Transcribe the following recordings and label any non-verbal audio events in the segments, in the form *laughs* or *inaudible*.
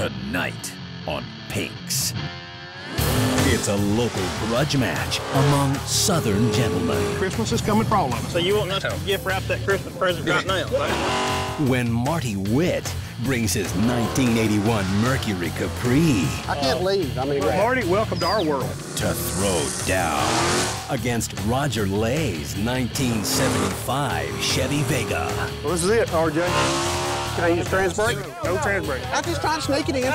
Tonight on Pinks. It's a local grudge match among Southern gentlemen. Christmas is coming for all of us. So you want us to oh. gift wrap that Christmas present right now, right? When Marty Witt brings his 1981 Mercury Capri I can't leave. I mean, Marty, welcome to our world. to throw down against Roger Lay's 1975 Chevy Vega. well, this is it, RJ. Can I use trans brake? No trans brake. I'm just trying to sneak it in.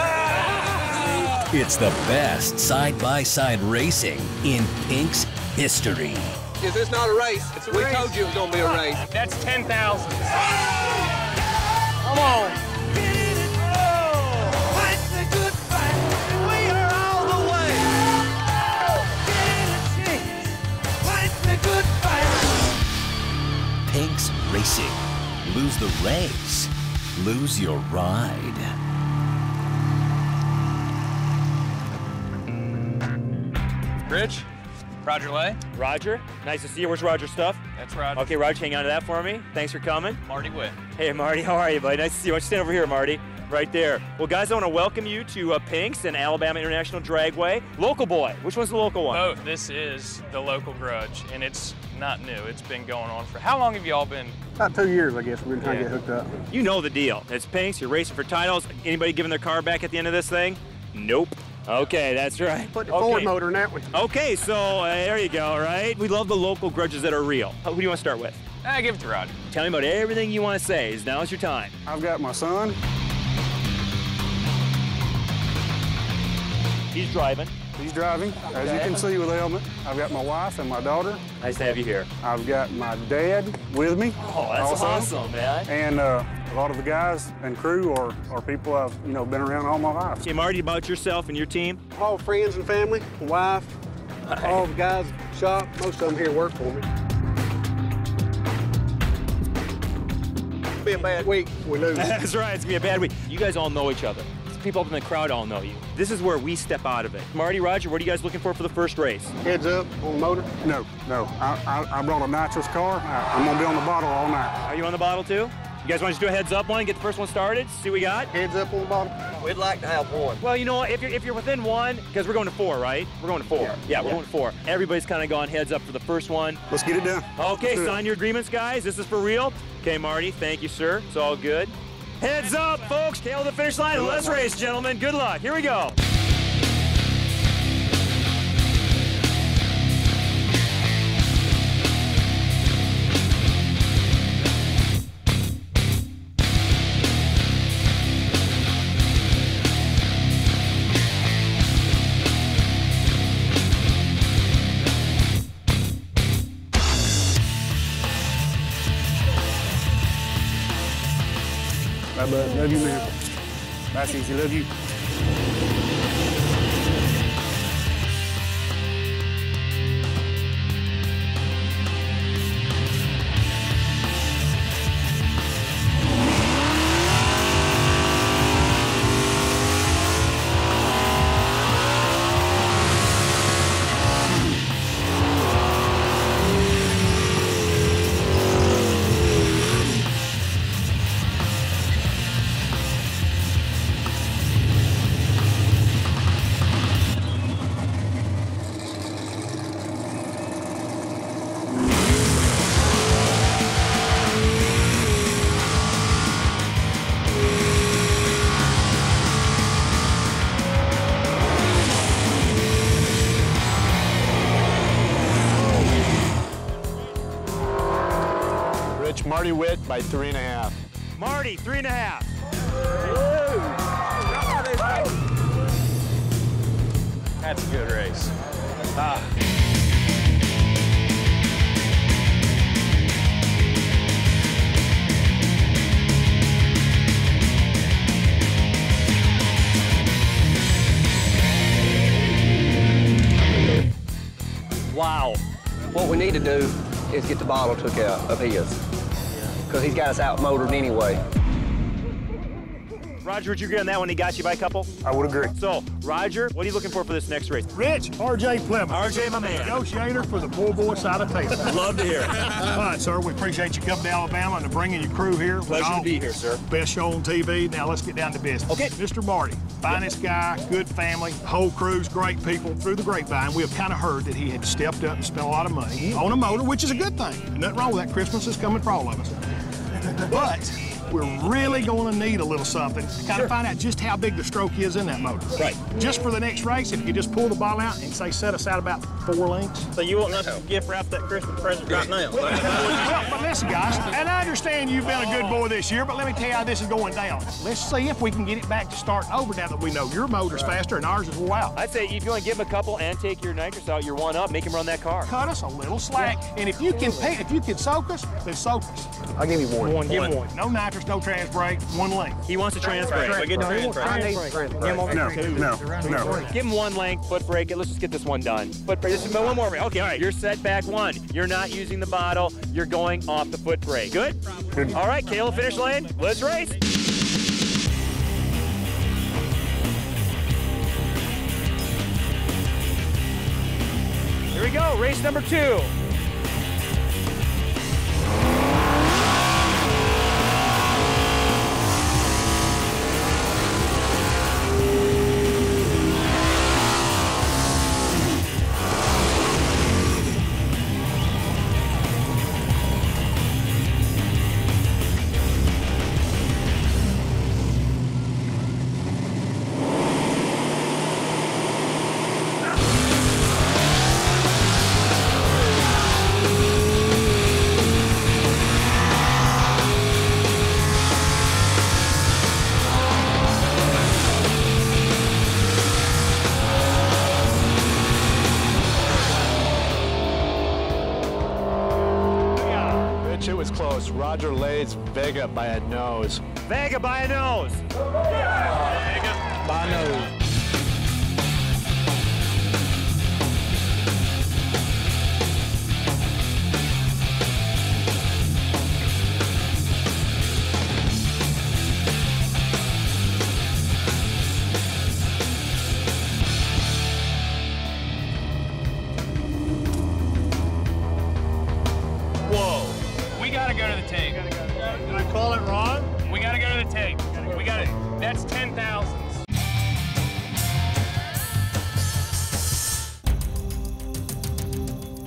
It's the best side-by-side racing in Pink's history. Is this not a race? It's a we told you it was gonna be a race. That's 10,000. Come on. Pinks Racing. Lose the race. Lose your ride. Rich, Roger Lay. Roger, nice to see you. Where's Roger's stuff? That's Roger. Okay, Roger, hang on to that for me. Thanks for coming. Marty Witt. Hey, Marty, how are you, buddy? Nice to see you. Why don't you stand over here, Marty? Right there. Well, guys, I want to welcome you to uh, Pinks and Alabama International Dragway. Local boy. Which one's the local one? Both. This is the local grudge, and it's not new. It's been going on for how long have you all been? About two years, I guess. We've been trying to get hooked up. You know the deal. It's Pinks. You're racing for titles. Anybody giving their car back at the end of this thing? Nope. Okay, that's right. Put the okay. Ford motor in that one. Okay, so uh, there you go, right? We love the local grudges that are real. Who do you want to start with? I give it to Roger. Tell me about everything you want to say. Now's your time. I've got my son. He's driving. He's driving, as you can see with the helmet. I've got my wife and my daughter. Nice to have you here. I've got my dad with me. Oh, that's also. awesome, man. And uh, a lot of the guys and crew are, are people I've you know been around all my life. Hey, Marty, about yourself and your team. All friends and family, wife, all the guys shop. Most of them here work for me. Be a bad week. We lose. *laughs* That's right. It's gonna be a bad week. You guys all know each other. People up in the crowd all know you. This is where we step out of it. Marty, Roger, what are you guys looking for for the first race? Heads up on the motor? No, no. I, I, I brought a nitrous car. I, I'm gonna be on the bottle all night. Are you on the bottle too? You guys want to just do a heads up one and get the first one started? See what we got? Heads up on the bottle. We'd like to have one. Well, you know what? If you're if you're within one, because we're going to four, right? We're going to four. Yeah, we're going to four. Everybody's kind of gone heads up for the first one. Let's get it done. Okay, Let's do it. sign your agreements, guys. This is for real. Okay, Marty, thank you, sir. It's all good. Heads up, folks. Tail the finish line. Let's race, gentlemen. Good luck. Here we go. Love you, man. Bye, Cece. Love you. Rich Marty Witt by three and a half. Marty, three and a half. That's a good race. Wow. What we need to do is get the bottle took out of his. Because he's got us outmotored anyway. Roger, would you agree on that one? He got you by a couple? I would agree. So, Roger, what are you looking for for this next race? Rich, RJ Plymouth. RJ, my man. Negotiator for the poor boy side of town. *laughs* Love to hear it. All right, sir, we appreciate you coming to Alabama and bringing your crew here. Pleasure to be here, sir. Best show on TV. Now let's get down to business. Okay. Mr. Marty, finest guy, good family, whole crew's great people. Through the grapevine, we have kind of heard that he had stepped up and spent a lot of money on a motor, which is a good thing. Nothing wrong with that. Christmas is coming for all of us. But we're really going to need a little something Got to kind of find out just how big the stroke is in that motor. Right. Just for the next race, if you could just pull the ball out and say set us out about four lengths. So you want us to gift wrap that Christmas present right now? Well, but listen, guys, and I understand you've been a good boy this year, but let me tell you how this is going down. Let's see if we can get it back to starting over now that we know your motor's faster and ours is wore out. I'd say if you want to give him a couple and take your nitrous out, you're one up, make him run that car. Cut us a little slack, and if you can pay, if you can soak us, then soak us. I'll give you one. One, give me one. No nitrous, no trans brake, one length. He wants a trans brake. We get the trans I brake. need trans No, brake. no, no. Give him one length, foot brake it. Let's just get this one done. Foot brake. This is one more. Okay, all right. You're set back one. You're not using the bottle. You're going off the foot brake. Good? Good. All right, Kayla, finish lane. Let's race. Here we go. Race number two. Rich, it was close. Roger Lay's Vega by a nose. Vega by a nose. By nose.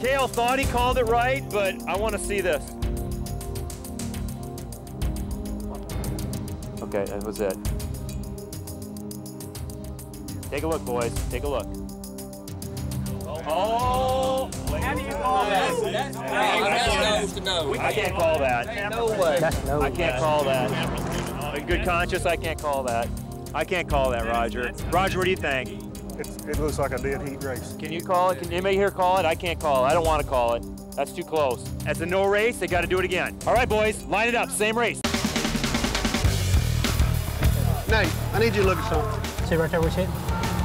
Kale thought he called it right, but I want to see this. Okay, that was it. Take a look, boys. Take a look. Oh! How do you call that? That's nose to nose. I can't call that. No way. I can't call that. In good conscience, I can't call that. I can't call that, Roger. Roger, what do you think? It's, it looks like a dead heat race. Can you call it? Can anybody here call it? I can't call it. I don't want to call it. That's too close. That's a no race. They got to do it again. All right, boys, line it up. Same race. Nate, I need you to look at something. See right there where it's hit?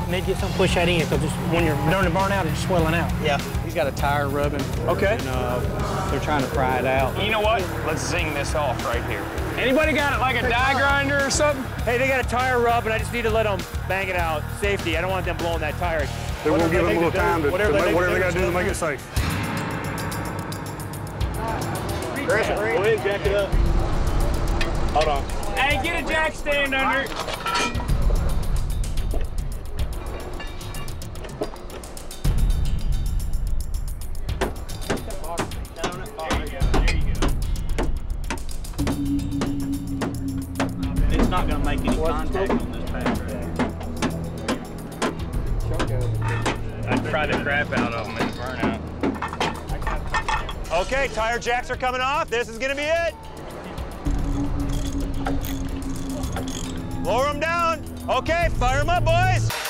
Need to get some push that in because when you're during the burnout, it's swelling out. Yeah, he's got a tire rubbing. Okay. And uh, they're trying to pry it out. You know what? Let's zing this off right here. Anybody got it like a die grinder or something? Hey, they got a tire rub, and I just need to let them bang it out. Safety. I don't want them blowing that tire. They won't Whatever give them a little time to, to whatever make they whatever they do, got to do to make it safe. Chris, go ahead jack it up. Hold on. Hey, get a jack stand under. Any contact on this track. I'd try the crap out of them in burnout. Okay, tire jacks are coming off. This is gonna be it. Lower them down. Okay, fire them up, boys.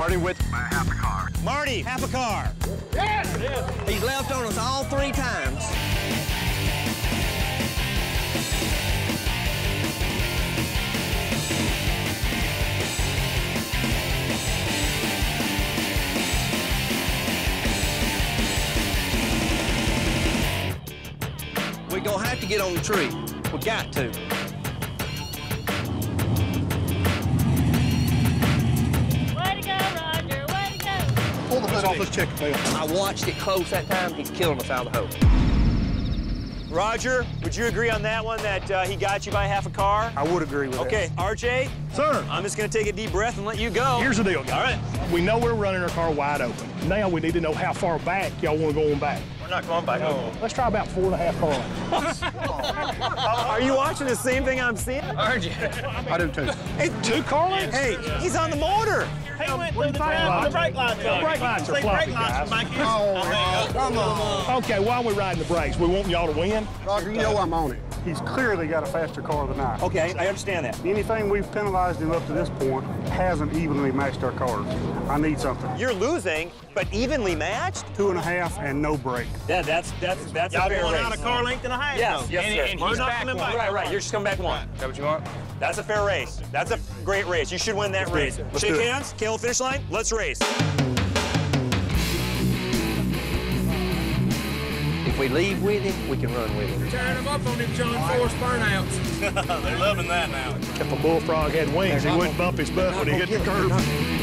Marty Witt. Half a car. Marty, half a car. Yes. He's left on us all three times. We're gonna have to get on the tree. We got to off this chicken tail. I watched it close that time. He's killing us out of the hole. Roger, would you agree on that one that uh, he got you by half a car? I would agree with that. Okay, RJ, Sir, I'm just gonna take a deep breath and let you go. here's the deal, guys. All right. We know we're running our car wide open. Now we need to know how far back y'all want to go on back. We're not going back home. Let's try about four and a half car. *laughs* Are you watching the same thing I'm seeing? Aren't you? I do too. hey, two car lengths? Hey, he's on the motor. He went through the ground with the brake lights on. Brake lights are floppy, guys. Oh, come on. Okay, why are we riding the brakes? We want y'all to win? Roger, you know I'm on it. He's clearly got a faster car than I. Okay, I understand that. Anything we've penalized him up to this point hasn't evenly matched our cars. I need something. You're losing, but evenly matched? Two and a half and no brake. Yeah, that's that's that's Y'all a fair going race. out a car length and a half. Yes, though. yes, And- sir. and We're he's not back coming one. Right, right. You're just coming back one. Is that what you want? That's a fair race. That's a great race. You should win that race. Let's Shake do it. Hands. Finish line. Let's race. If we leave with him, we can run with him. Turn them up on them John Force burnouts. *laughs* They're loving that now. If a bullfrog had wings, he wouldn't bump his butt when he hit the curb.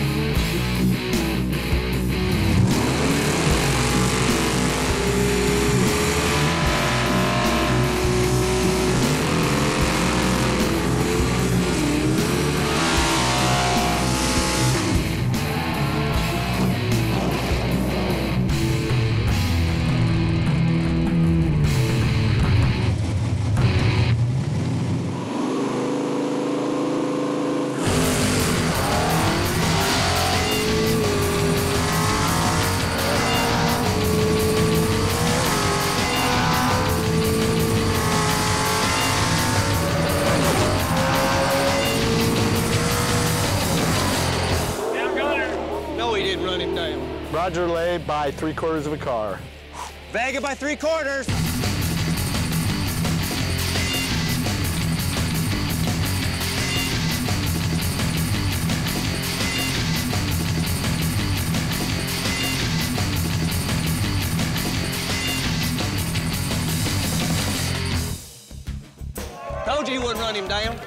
Roger Lay by three quarters of a car. Vega by three quarters. Told you he wouldn't run him down.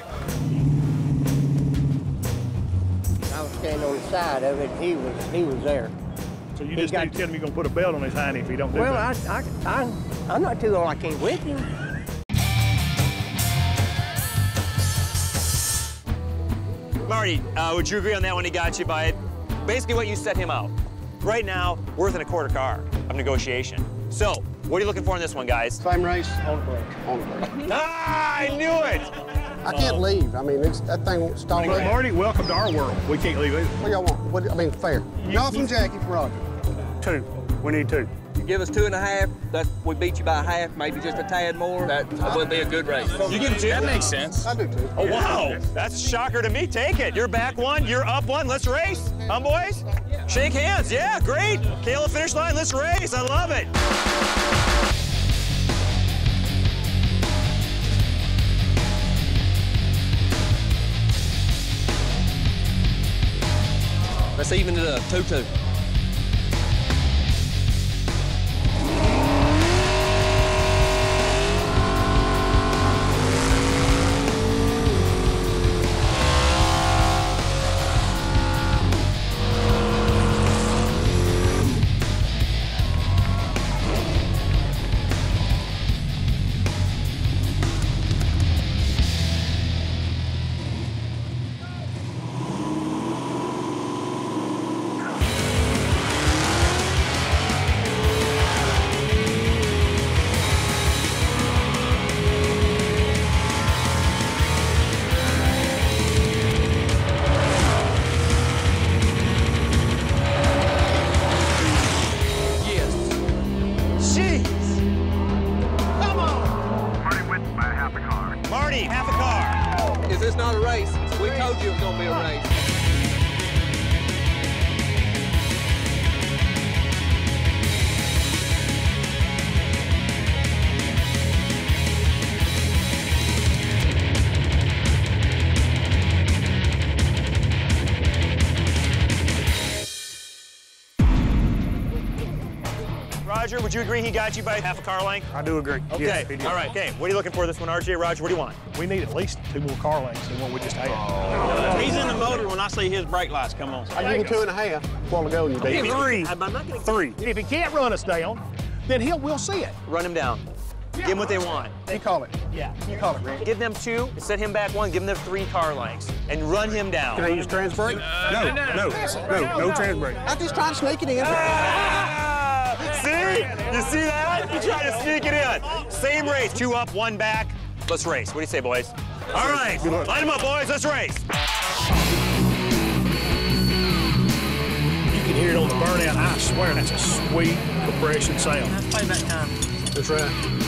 I was standing on the side of it. He was he was there. So you He just need to tell him you're gonna put a belt on his hiney if he don't do Well, that. I, I, I, I'm not too old. I can't with him. Marty, uh, would you agree on that when he got you by it? basically what you set him out? Right now, worth in a quarter car of negotiation. So, what are you looking for in this one, guys? Same race. On the brake. On the brake. *laughs* Ah, I knew it! I can't leave. I mean, it's, that thing won't stop. Marty, welcome to our world. We can't leave either. What y'all want? What, I mean, fair. Y'all from Jackie from Roger. Two. We need two. You give us two and a half, that we beat you by half, maybe just a tad more. That would be a good race. You give two? That makes sense. I do too. Oh, wow. That's a shocker to me. Take it. You're back one, you're up one. Let's race. Huh, boys? Shake hands. Yeah, great. Kayla, finish line. Let's race. I love it. Let's even it up. 2-2. Roger, would you agree he got you by half a car length? I do agree. Okay. Yes, he did. All right. Okay. What are you looking for this one, RJ? Roger, what do you want? We need at least two more car lengths than what we just had. He's in the motor when I see his brake lights come on. I give you two and a half a while ago and you beat me. Three. I'm not gonna Three. If he can't run us down, then he'll we'll see it. run him down. Give them what they want. You call it. Yeah. You call it, Rick. Give them two, and set him back one, give them three car lengths, and run him down. Can I use trans brake? no, no, no, no, no trans brake. I'm just trying to sneak it in. Ah! See? You see that? You try to sneak it in. Same race, two up, one back. Let's race. What do you say, boys? All right, Good luck. line them up, boys. Let's race. You can hear it on the burnout. I swear that's a sweet compression sound. That's playback time. That's right.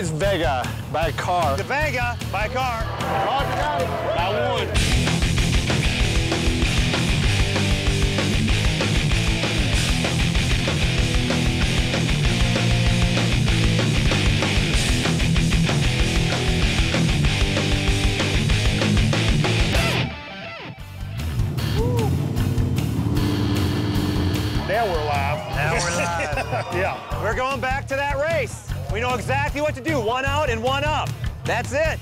Roger Lay's Vega by car. The Vega by car. Roger got it. By one. Now we're live. Now we're live. *laughs* Yeah. We're going back to that race. We know exactly what to do. One out and one up. That's it.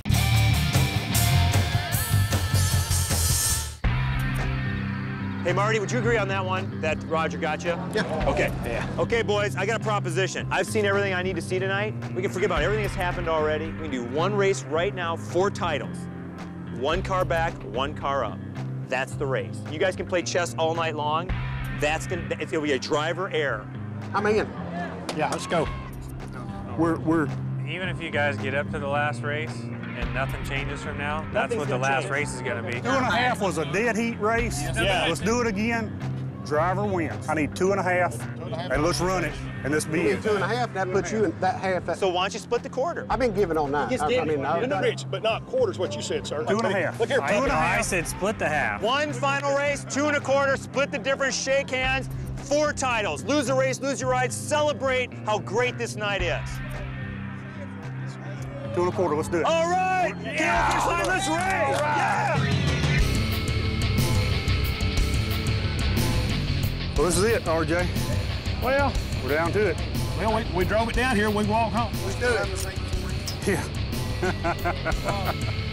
Hey, Marty, would you agree on that one that Roger got you? Yeah. Okay. Yeah. Okay, boys, I got a proposition. I've seen everything I need to see tonight. We can forget about everything that's happened already. We can do one race right now, four titles. One car back, one car up. That's the race. You guys can play chess all night long. That's gonna, it's gonna be a driver error. I'm in. Yeah, let's go. We're, we're, Even if you guys get up to the last race and nothing changes from now, that's Nothing's what the gonna last change. race is going to be. two and a half was a dead heat race. Yeah. Let's do it again. Driver wins. I need two and a half, and let's run it, and this be it. Two and a half, that puts you in that half. That, So why don't you split the quarter? I've been giving all nine. just I, I mean, it. I, No, Rich, but not quarters, what you said, sir. Two and a half. Look here, Two and a I half. said split the half. One final race, two and a quarter, split the difference, shake hands, four titles. Lose a race, lose your ride, celebrate how great this night is. Two and a quarter. Let's do it. All right, yeah. finish line, let's race. Yeah. Well, this is it, RJ. Well, We're down to it. well, we, we drove it down here. We walk home. Let's do it. Yeah. *laughs*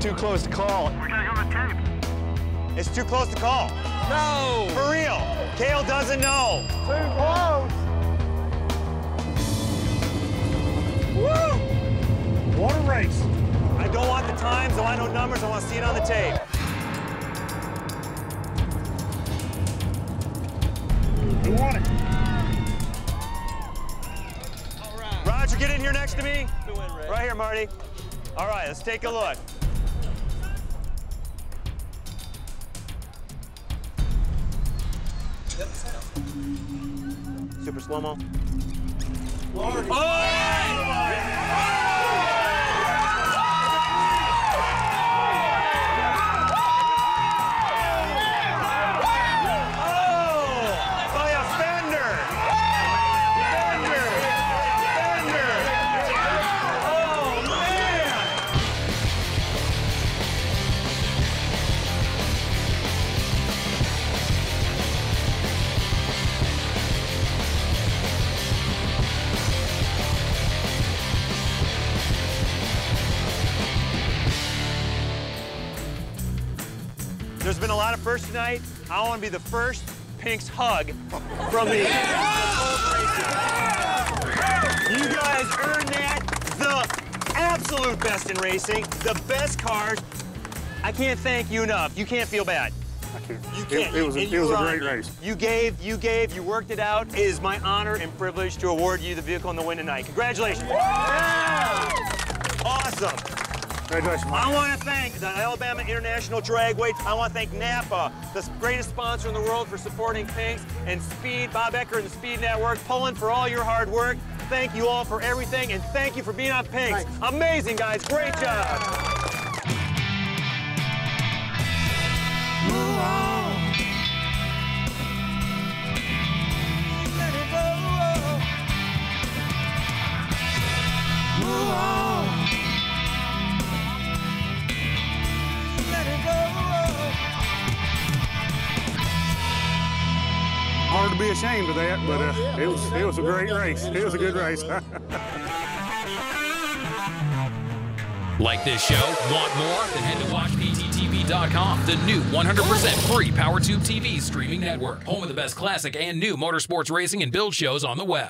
to you, but I think it's too close to call. It's too close to call. No. For real. Kale doesn't know. Too close. Woo! What a race. I don't want the times, I want no numbers, I want to see it on the tape. Who won it? Roger, get in here next to me. Right here, Marty. All right, let's take a look. Super slow-mo. Oh! There's been a lot of firsts tonight. I want to be the first Pink's hug from the You guys earned that. The absolute best in racing, the best cars. I can't thank you enough. You can't feel bad. You can't. It, it was a, it you was a great race. You gave, you gave, you worked it out. It is my honor and privilege to award you the vehicle and the win tonight. Congratulations. Awesome. Congratulations. I want to thank the Alabama International Dragway. I want to thank Napa, the greatest sponsor in the world for supporting Pinks, and Speed, Bob Ecker and the Speed Network, Pullen for all your hard work. Thank you all for everything, and thank you for being on Pinks. Amazing, guys. Great job. Hard to be ashamed of that, but uh, it was it was a great race. It was a good race. *laughs* Like this show? Want more? Then head to WatchPTTV.com, the new 100% free PowerTube TV streaming network. Home of the best classic and new motorsports racing and build shows on the web.